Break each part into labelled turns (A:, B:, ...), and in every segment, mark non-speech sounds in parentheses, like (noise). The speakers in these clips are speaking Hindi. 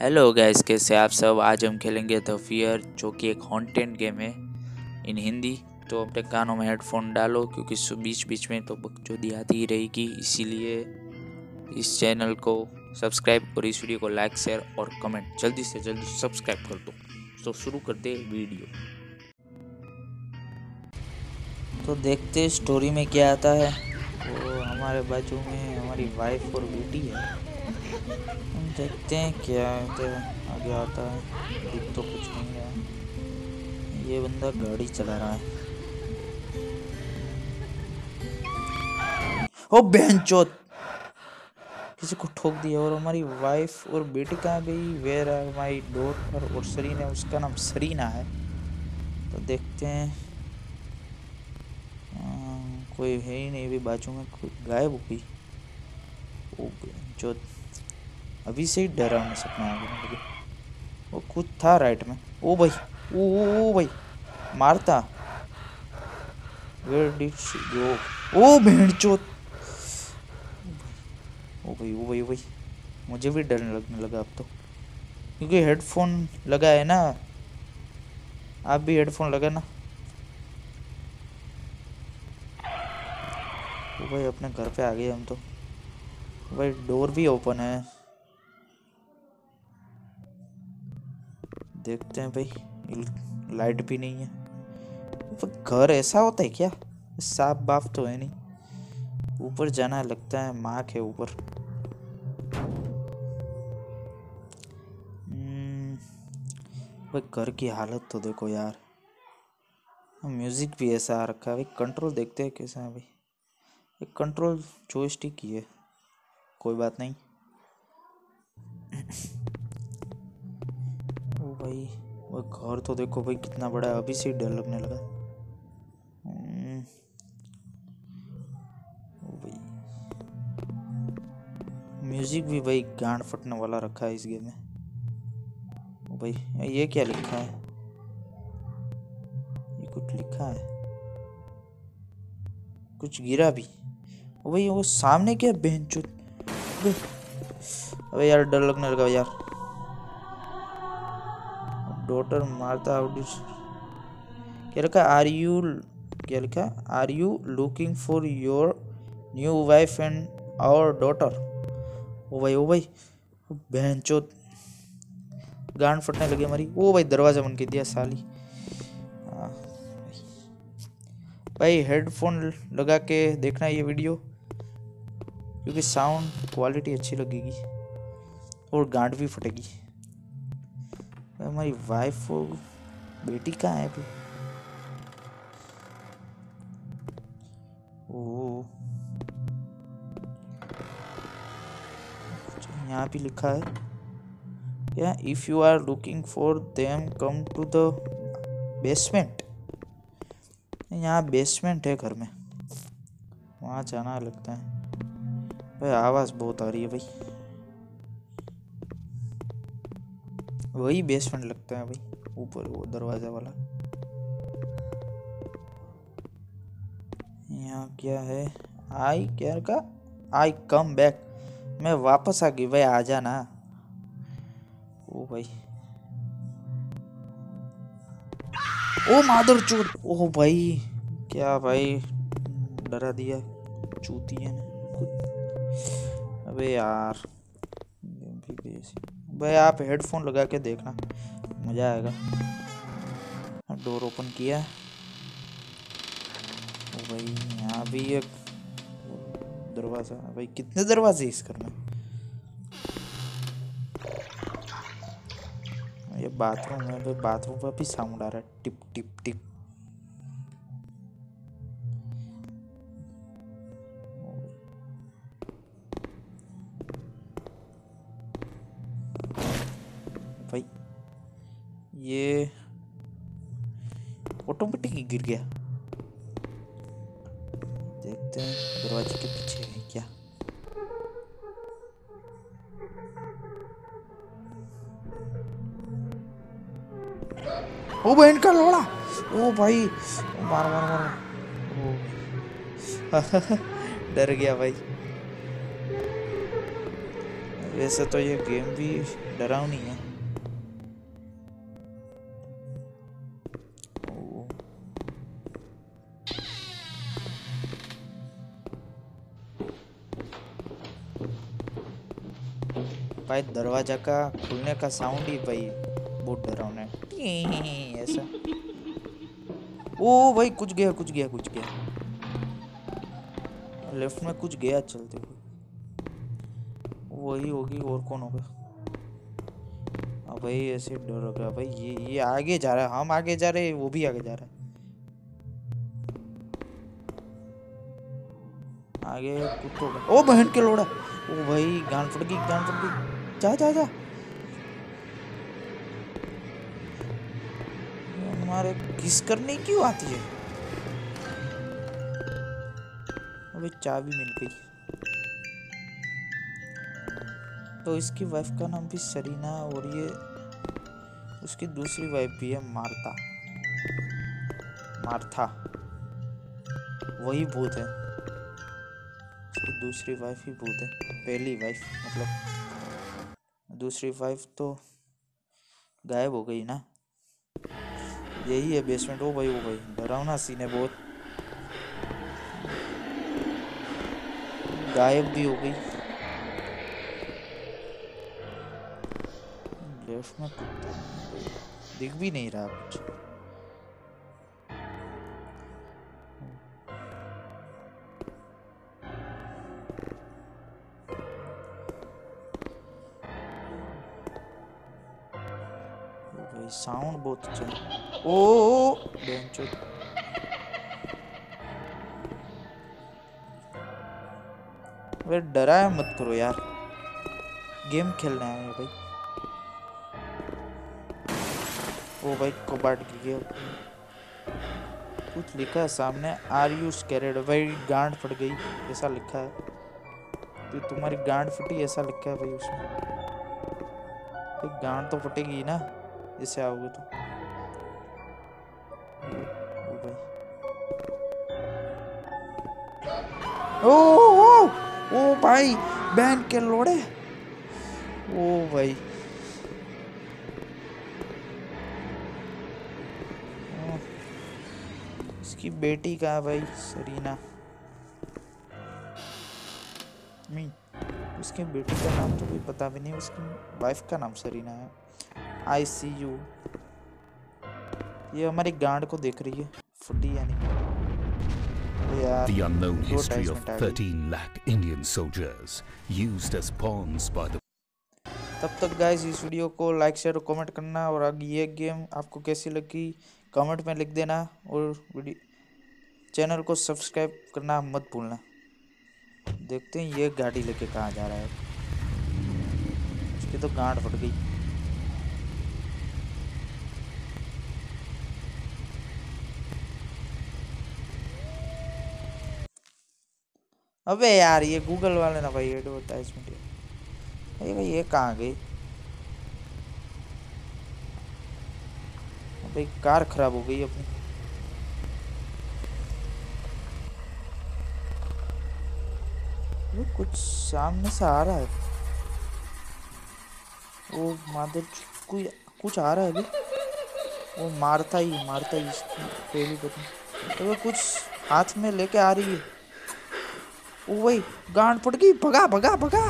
A: हेलो गैस कैसे आप सब? आज हम खेलेंगे द फियर जो कि एक हॉन्टेड गेम है इन हिंदी तो अपने कानों में हेडफोन डालो, क्योंकि बीच बीच में तो बकचोदी आती ही रहेगी, इसीलिए इस चैनल को सब्सक्राइब और इस वीडियो को लाइक शेयर और कमेंट जल्दी से जल्दी सब्सक्राइब कर दो। तो शुरू करते वीडियो तो देखते स्टोरी में क्या आता है। तो हमारे बाजू में हमारी वाइफ और बेटी है। देखते हैं क्या है आगे आता है। दिख तो कुछ नहीं है ये बंदा गाड़ी चला रहा है। ओ बहन चौथ किसी को ठोक दिया और हमारी वाइफ और बेटी कहाँ गई? वेर है हमारी डॉटर और सरीना उसका नाम सरीना है। तो देखते हैं। आ, कोई है ही नहीं भी बाजू में कोई गायब हो गई। जो अभी से ही डरा मैं सपना आ गया वो खुद था राइट में। ओ भाई ओ ओ, ओ भाई मारता। वेयर डिड शी गो ओ भेड़ चोत। ओ भाई ओ भाई ओ भाई मुझे भी डर लगने लगा अब तो। क्योंकि हेडफोन लगा है ना। आप भी हेडफोन लगा ना ओ भाई अपने घर पे आ गए हम तो। भाई डोर भी ओपन है। देखते हैं भाई। लाइट भी नहीं है। घर ऐसा होता है क्या? साफ़ बाफ तो है नहीं। ऊपर जाना लगता है माँ के ऊपर। हम्म, भाई घर की हालत तो देखो यार। म्यूज़िक भी ऐसा आ रखा है। भाई कंट्रोल देखते हैं कैसा है भाई। एक कंट्रोल जोस्टिक की है। कोई बात नहीं। भाई, वो घर तो देखो भाई कितना बड़ा है, अभी से डर लगने लगा। हम्म। म्यूज़िक भी भाई गांड फटने वाला रखा है इस गेम में। भाई, ये क्या लिखा है? ये कुछ लिखा है। कुछ गिरा भी। भाई, वो सामने क्या बेंच अबे यार डर लगने लगा यार। डॉटर मार्था हाउ डिड क्या लिखा आर यू क्या लिखा are you looking for your new wife and our daughter ओ भाई ओ भाई बहन चो गांड फटने लगी हमारी। ओ भाई, दरवाज़ा बन के दिया, साली। हाँ। भाई। हेडफोन लगा के देखना ये वीडियो क्योंकि साउंड क्वालिटी अच्छी लगेगी और गांड भी फटेगी। हमारी वाइफ बेटी कहाँ है अभी? यहाँ भी लिखा है। या if you are looking for them come to the basement यहाँ बेसमेंट है घर में। वहाँ जाना लगता है। भाई, आवाज़ बहुत आ रही है भाई। वही बेसमेंट लगता है भाई, ऊपर वो दरवाज़ा वाला। यहाँ क्या है? आई क्या का? आई कम बैक मैं वापस आ गई भाई आ जाना ओ भाई। ओ मादर चोर ओ भाई, क्या भाई? डरा दिया चूती है अबे यार भाई आप हेडफोन लगा के देखना। मज़ा आएगा। डोर ओपन किया। भाई, यहाँ भी एक दरवाज़ा। भाई, कितने दरवाजे इस घर में? ये बाथरूम है, भाई बाथरूम पर भी साउंड आ रहा है। Tip tip tip. ये ऑटोमेटिक गिर गया। देखते हैं, दरवाजे के पीछे है क्या? ओ बहन का लोड़ा। ओ भाई, मार मार मार। (laughs) डर गया भाई। वैसे तो ये गेम भी डरावनी है। भाई दरवाज़ा का, खुलने का साउंड ही भाई बहुत डरावना है ऐसा। ओ भाई, कुछ गया कुछ गया कुछ गया। लेफ़्ट में कुछ गया चलते हुए। वही होगी, और कौन होगा? अब भाई, ऐसे डर गया भाई, ये ये आगे जा रहा है। हम आगे जा रहे हैं, वो भी आगे जा रहा है। आगे कुत्तों का ओ, बहन के लोड़ा। ओ भाई गान फट गई गान फट गई जा जा जा। हमारे किस करने क्यों आती है? अबे चाबी मिल गई। तो इसकी वाइफ का नाम भी सरीना और ये उसकी दूसरी वाइफ भी है मार्था। मार्था। वही भूत है। उसकी दूसरी वाइफ ही भूत है। पहली वाइफ मतलब दूसरी वाइफ तो गायब हो गई ना। यही है बेसमेंट ओ भाई ओ भाई, डरावना सीन है बहुत। गायब भी हो गई। लेफ़्ट में दिख भी नहीं रहा कुछ। बहुत अच्छा ओ बेंचो वे डराया मत करो यार गेम खेलना है भाई ओ भाई कबाट गया कुछ लिखा है सामने आर यू स्कैरेड भाई गांड फट गई ऐसा लिखा है तो तुम्हारी गांड फटी ऐसा लिखा है भाई उसमें भाई गांड तो फटेगी ना ऐसे आओगे तो ओ ओ ओ भाई, बहन के लोड़े। ओ भाई। इसकी बेटी का भाई? सरीना। मी उसके बेटी का नाम तो कोई पता भी नहीं, उसकी वाइफ का नाम सरीना है। आई सी यू ये हमारी गांड को देख रही है, फुटी यानी।
B: The unknown history of 13 lakh Indian soldiers used as pawns by the
A: तब तक गाइस इस वीडियो को लाइक शेयर और कमेंट करना और आगे ये गेम आपको कैसी लगी? कमेंट में लिख देना और वीडियो चैनल को सब्सक्राइब करना मत भूलना। देखते हैं ये गाड़ी लेके कहाँ जा रहा है। उसकी तो गांड फट गई। अबे यार, ये गूगल वाले ना भाई एडवर्टाइजमेंट अरे भाई, ये कहाँ गई? भाई कार खराब हो गई अपनी। कुछ सामने से आ रहा है। वो मादर कोई, कुछ आ रहा है अभी। वो मारता ही मारता ही पहली पत्नी। तो वो कुछ हाथ में लेके आ रही है। वही गांड पड़ गई भगा भगा भगा।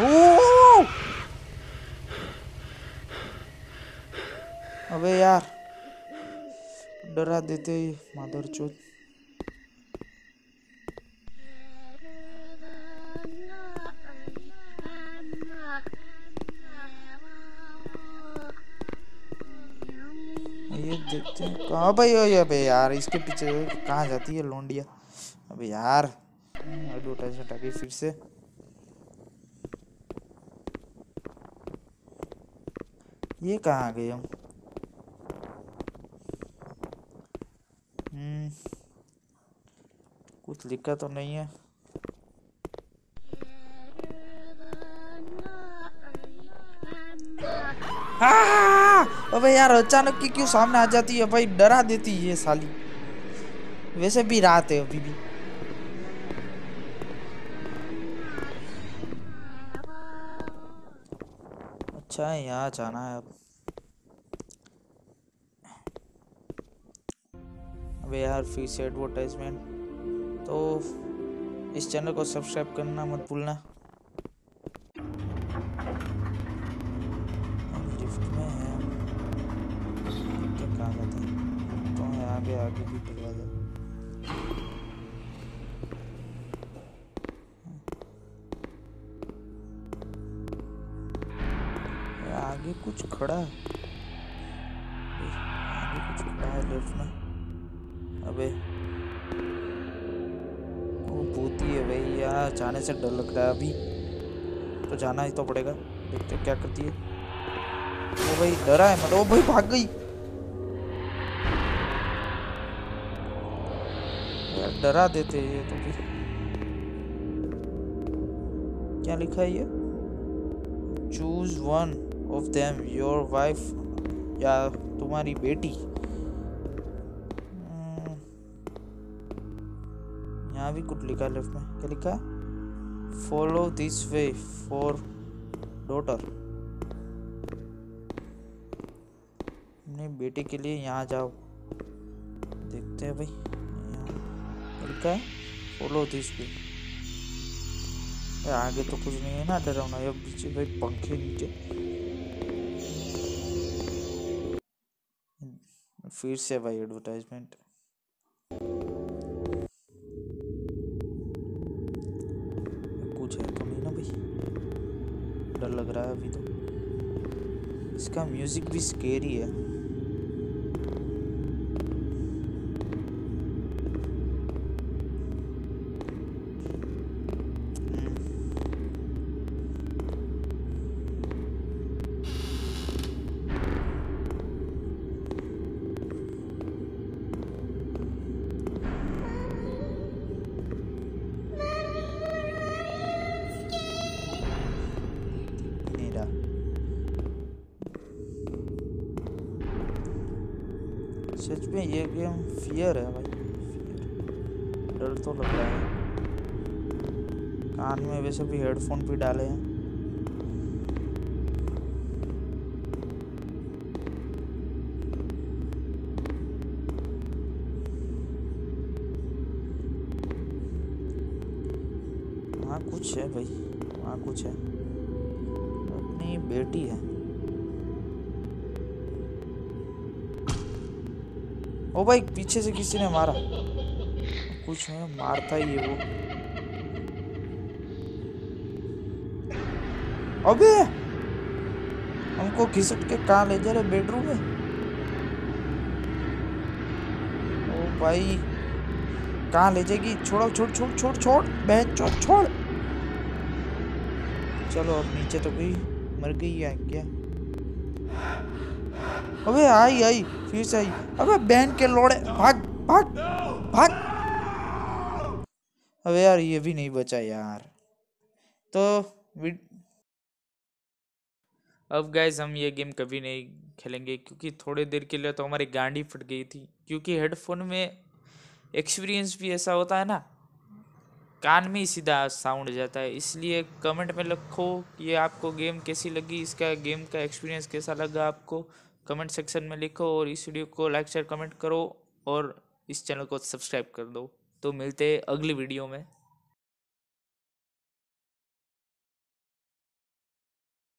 A: ओ अबे यार डरा देते माधर चोद ये देखते हैं कहाँ भाई हो ये अबे यार, इसके पीछे कहाँ जाती है लोंडिया? अबे यार एडवर्टाइजमेंट आ गई फिर से। ये कहाँ गए हम? हम्म कुछ लिखा तो नहीं है। अबे यार, अचानक की क्यों सामने आ जाती है? भाई, डरा देती है साली। वैसे भी रात है अभी भी। अच्छा है, यहाँ जाना है अब। अबे यार, फिर से एडवर्टाइजमेंट तो इस चैनल को सब्सक्राइब करना मत भूलना। आगे कुछ खड़ा है। आगे कुछ खड़ा है लेफ़्ट में। अबे, वो भूती है भाई, यार, जाने से डर लग रहा है अभी। तो जाना ही तो पड़ेगा, देखते क्या करती है। वो भाई, डरा है मतलब वो भाई, भाग गई। यार, डरा देते ये तो फिर क्या लिखा है ये? Choose one of them your wife या तुम्हारी बेटी यहाँ भी कुछ लिखा लेफ़्ट में क्या लिखा follow this way for daughter अपने बेटे के लिए यहाँ जाओ। देखते हैं भाई। लिखा है? फॉलो दिस वे आगे तो कुछ नहीं है ना डरावना ये पीछे भाई पंखे नीचे। फिर से भाई एडवर्टाइजमेंट कुछ है नहीं ना भाई। डर लग रहा है अभी तो। इसका म्यूज़िक भी स्केरी है। सच में ये गेम फियर है भाई। फियर डर तो लग रहा है। कान में वैसे भी हेडफोन भी डाले हैं। वहाँ कुछ है भाई, वहाँ कुछ है। अपनी बेटी है। ओ भाई पीछे से किसी ने मारा। कुछ है मारता ही है वो। अबे! हमको घिसट के कहा ले जा रहे बेडरूम में? ओ भाई, कहा ले जाएगी? छोड़ो, छोड़ छोड़ छोड़ छोड़, बहन, छोड़ छोड़। चलो, अब नीचे तो गई मर गई है क्या? अबे, आई आई। फिर से आई। अबे बहन के लोड़े, भाग भाग भाग। अबे यार, ये भी नहीं बचा यार। तो अब गाइज़ हम ये गेम कभी नहीं खेलेंगे, क्योंकि थोड़ी देर के लिए तो हमारी गांडी फट गई थी। क्योंकि हेडफोन में एक्सपीरियंस भी ऐसा होता है ना, कान में ही सीधा साउंड जाता है। इसलिए कमेंट में लिखो ये आपको गेम कैसी लगी, इसका गेम का एक्सपीरियंस कैसा लगा आपको। कमेंट सेक्शन में लिखो और इस वीडियो को लाइक, शेयर, कमेंट करो और इस चैनल को सब्सक्राइब कर दो। तो मिलते हैं अगली वीडियो में।